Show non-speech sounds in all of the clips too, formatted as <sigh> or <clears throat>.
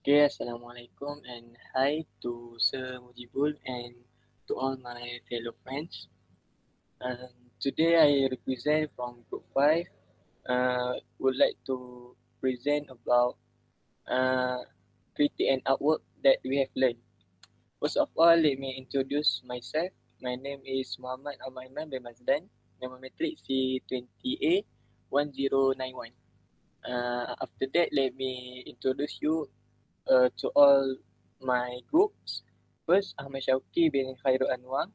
Okay, Assalamualaikum and hi to Sir Mujibul and to all my fellow friends. Um, today I represent from Group 5. Uh, would like to present about uh, critique and artwork that we have learned. First of all, let me introduce myself. My name is Muhammad Amaiman bin Mazdan. Nama matrik C20A 1091. Uh, after that, let me introduce you uh, to all my groups. First, Ahmad Syauqi bin Khairul Anwar.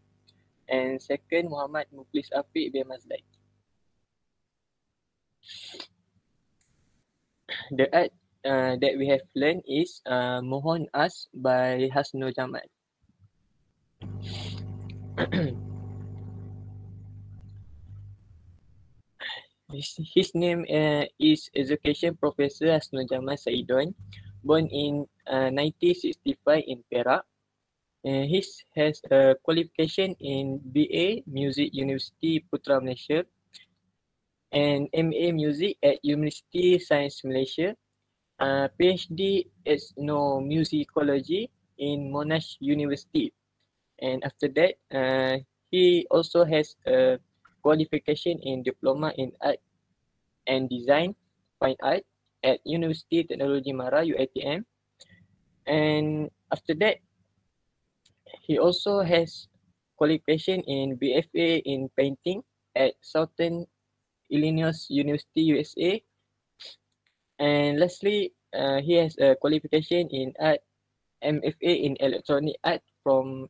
And second, Muhammad Mukhlis Afiq bin Mazlan. The art uh, that we have learned is uh, Mohon Us by Hasnul Jamal. <coughs> his, his name uh, is Education Professor Hasnul Jamal Saidon born in uh, 1965 in Perak. Uh, he has a qualification in BA Music University Putra Malaysia and MA Music at University Science Malaysia. Uh, PhD Ethnomusicology in Musicology in Monash University. And after that, uh, he also has a qualification in Diploma in Art and Design, Fine Art at University Technology Mara UiTM. And after that, he also has qualification in BFA in painting at Southern Illinois University USA. And lastly, uh, he has a qualification in art MFA in electronic art from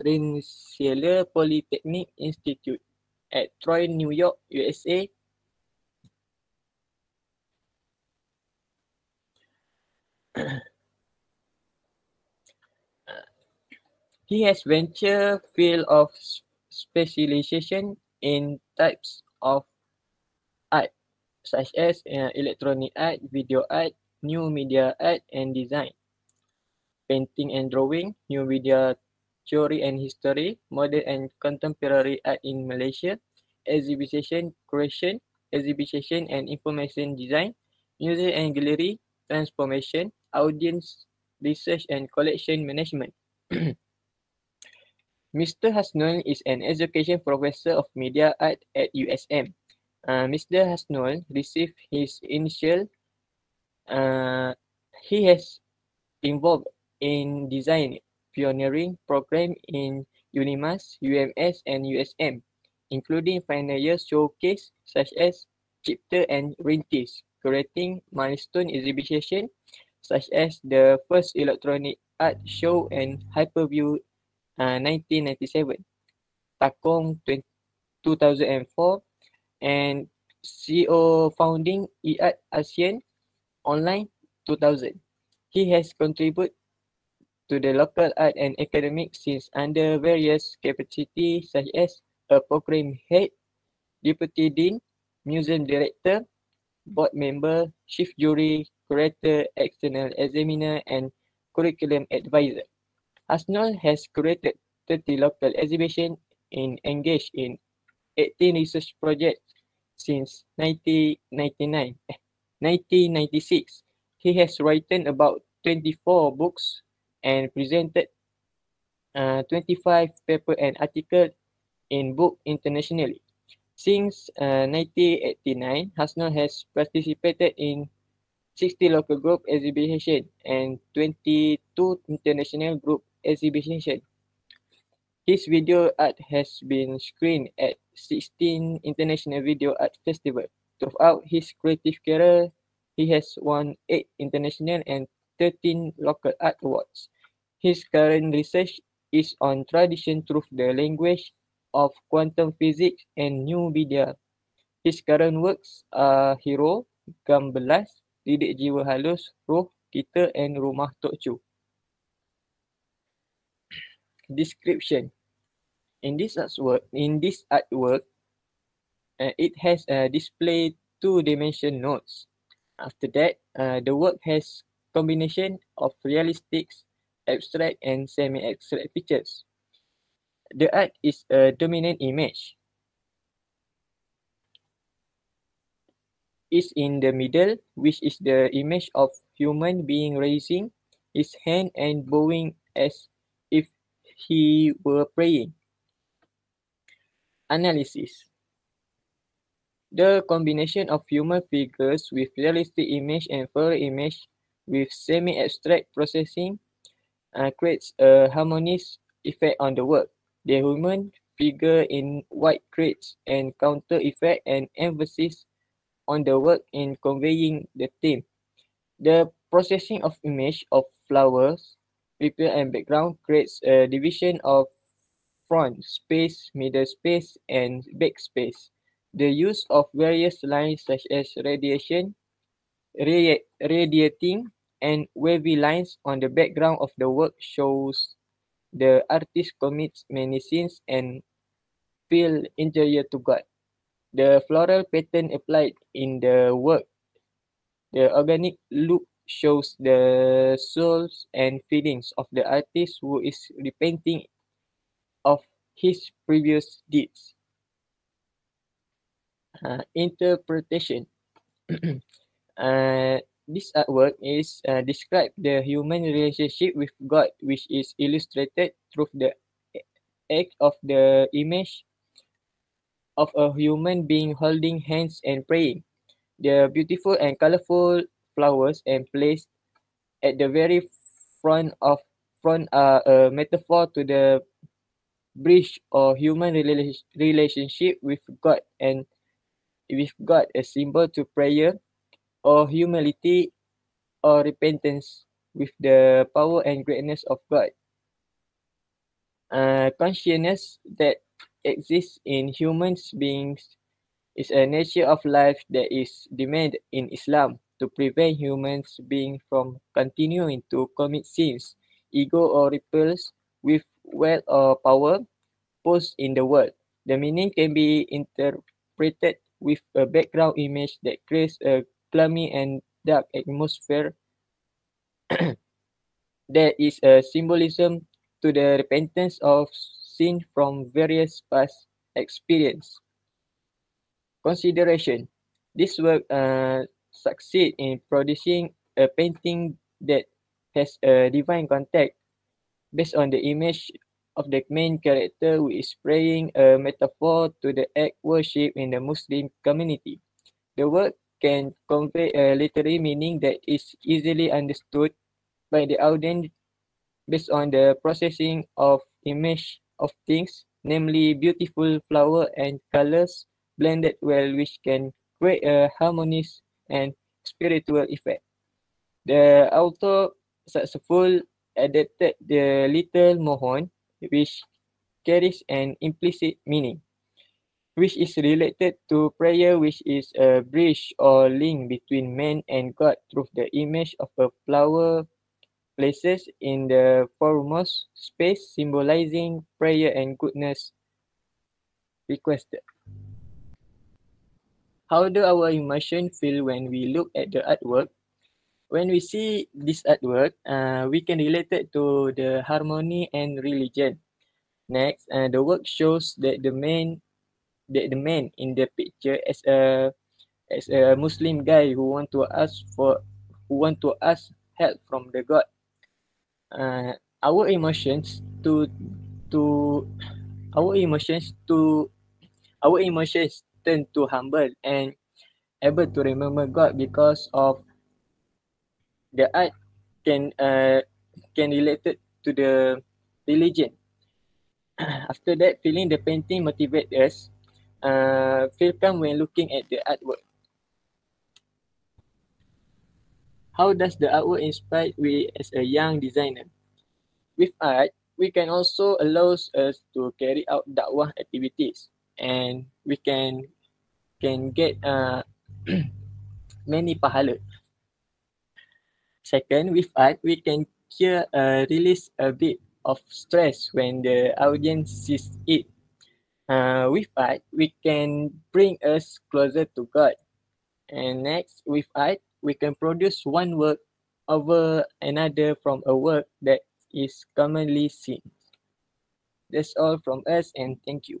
Rensselaer Polytechnic Institute at Troy, New York, USA <clears throat> he has venture field of specialization in types of art such as uh, electronic art, video art, new media art and design, painting and drawing, new media theory and history, modern and contemporary art in Malaysia, exhibition creation, exhibition and information design, music and gallery, transformation, audience research and collection management. <clears throat> Mr. Hasnul is an education professor of media art at USM. Uh, Mr. Hasnul received his initial, uh, he has involved in design pioneering program in UNIMAS, UMS and USM, including final year showcase such as Chipter and Rintis, creating milestone exhibition such as the first electronic art show and Hyperview uh, 1997, Takong 2004, and CEO founding eArt ASEAN Online 2000. He has contributed to the local art and academic since under various capacities such as a program head, deputy dean, museum director, board member, chief jury, curator, external examiner, and curriculum advisor. Hasnul has created 30 local exhibitions and engaged in 18 research projects since 1999. 1996. He has written about 24 books and presented uh, 25 paper and articles in book internationally. Since uh, 1989, Hasnul has participated in 60 local group exhibition and 22 international group exhibition. His video art has been screened at 16 international video art festivals. Throughout his creative career, he has won 8 international and 13 local art awards. His current research is on tradition through the language of quantum physics and new media. His current works are Hero, Gambelas, Didik Jiwa Halus, Roh Kita and Rumah Tok Chu description. In this artwork, in this artwork, uh, it has uh, display two-dimension notes. After that, uh, the work has combination of realistic, abstract, and semi-abstract features. The art is a dominant image. Is in the middle, which is the image of human being raising his hand and bowing as if he were praying. Analysis The combination of human figures with realistic image and further image with semi-abstract processing uh, creates a harmonious effect on the work. The human figure in white creates and counter effect and emphasis on the work in conveying the theme. The processing of image of flowers, people and background creates a division of front space, middle space, and back space. The use of various lines such as radiation, radi radiating, and wavy lines on the background of the work shows the artist commits many sins and feel interior to God. The floral pattern applied in the work, the organic look shows the souls and feelings of the artist who is repenting of his previous deeds. Uh, interpretation. <clears throat> uh, this artwork is uh, describe the human relationship with God, which is illustrated through the act of the image of a human being holding hands and praying. The beautiful and colorful flowers and placed at the very front of front are a metaphor to the bridge or human relationship with God and with God a symbol to prayer or humility or repentance with the power and greatness of God. Uh, consciousness that exists in human beings is a nature of life that is demanded in Islam to prevent humans being from continuing to commit sins, ego or repels with wealth or power posed in the world. The meaning can be interpreted with a background image that creates a gloomy and dark atmosphere. <clears throat> there is a symbolism to the repentance of sin from various past experience. Consideration. This work uh, succeed in producing a painting that has a divine contact based on the image of the main character who is praying a metaphor to the act worship in the Muslim community. The work can convey a literary meaning that is easily understood by the audience based on the processing of image of things, namely beautiful flower and colors blended well which can create a harmonious and spiritual effect. The author successful adapted the Little Mohon which carries an implicit meaning which is related to prayer, which is a bridge or link between man and God through the image of a flower places in the foremost space, symbolizing prayer and goodness requested. How do our emotion feel when we look at the artwork? When we see this artwork, uh, we can relate it to the harmony and religion. Next, uh, the work shows that the main the, the man in the picture as a as a Muslim guy who want to ask for who want to ask help from the God. Uh, our emotions to to our emotions to our emotions turn to humble and able to remember God because of the art can uh, can related to the religion. <clears throat> After that, feeling the painting motivate us uh, feel calm when looking at the artwork. How does the artwork inspire we as a young designer? With art, we can also allow us to carry out dakwah activities and we can can get uh, <clears throat> many pahala. Second, with art, we can here uh, release a bit of stress when the audience sees it uh, with art, we can bring us closer to God. And next, with art, we can produce one work over another from a work that is commonly seen. That's all from us and thank you.